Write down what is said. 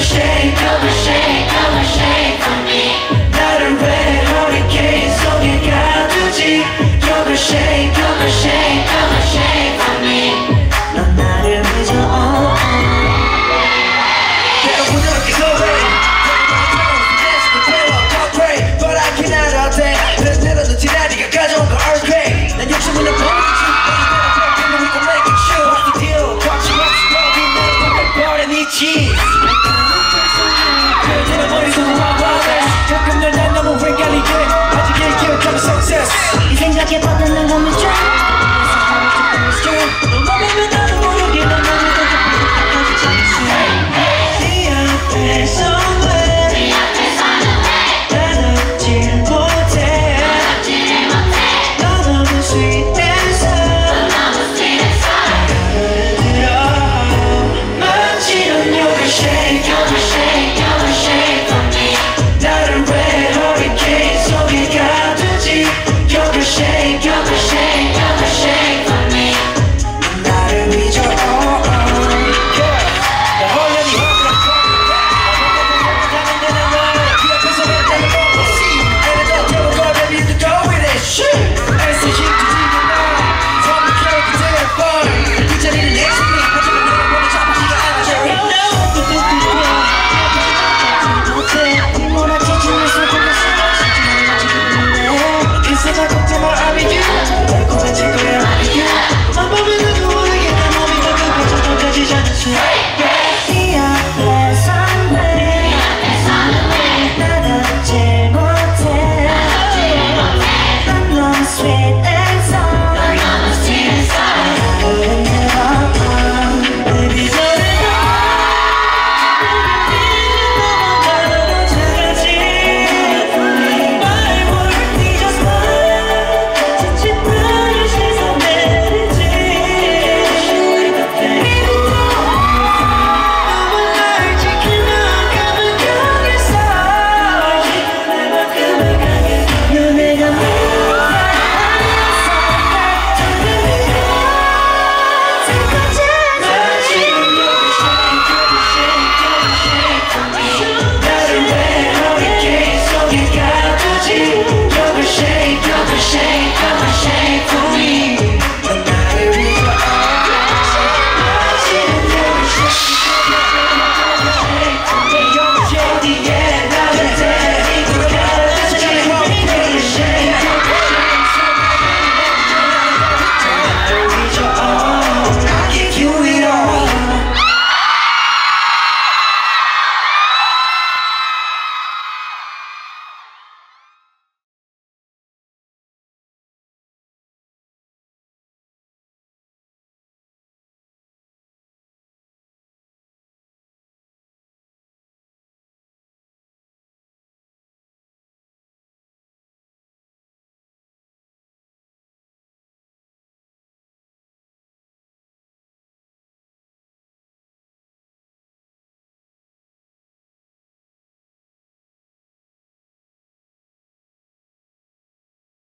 shake, shake.